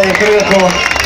まで来。